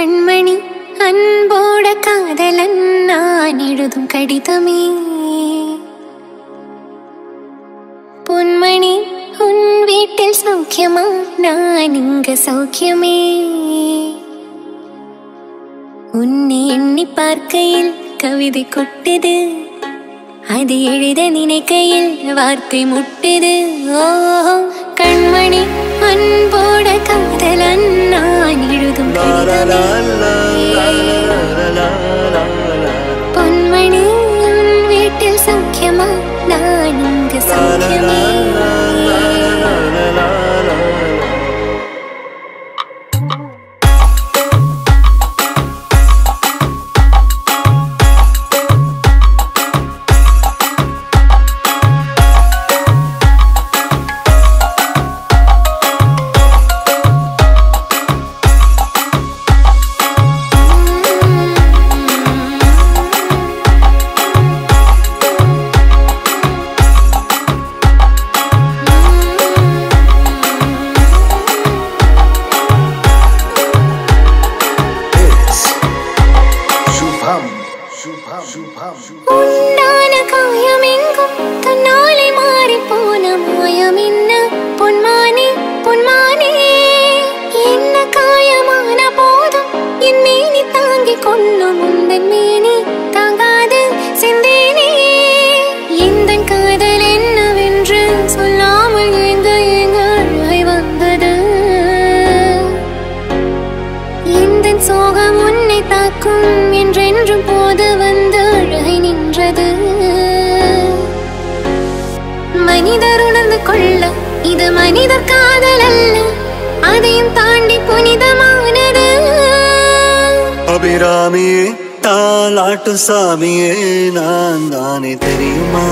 கண்மணி அன்போட காதலன் நான் எழுதும் கடிதமே. பொன்மணி உன் வீட்டில் சௌக்கியமா? நான் இங்க சௌக்கியமே. உன்னை எண்ணி பார்க்கையில் கவிதை கொட்டுது. அது எழுத நினைக்கையில் வார்த்தை முட்டுது. ஓ தாங்கிக் உந்தன் மேனி தாங்காது செந்தேனே. எந்த காதல் என்னவென்று சொல்லாமல் எங்க எங்க வந்தது. எந்த சோகம் உன்னை தாக்கும் என்றென்றும் போது வந்து அழகை நின்றது. மனிதர் உணர்ந்து கொள்ள இது மனிதர் காதல் அல்ல. அதையும் தாண்டி அபிராமியே தாலாட்டு சாமியே நான் தானே தெரியுமா?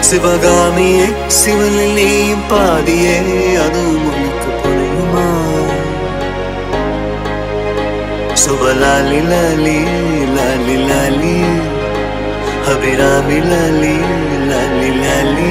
சிவகாமியே சிவனில் நீயும் பாதியே அது உனக்கு புரியுமா? சுபலாலி லாலி லாலி லாலி அபிராமி லாலி லாலி லாலி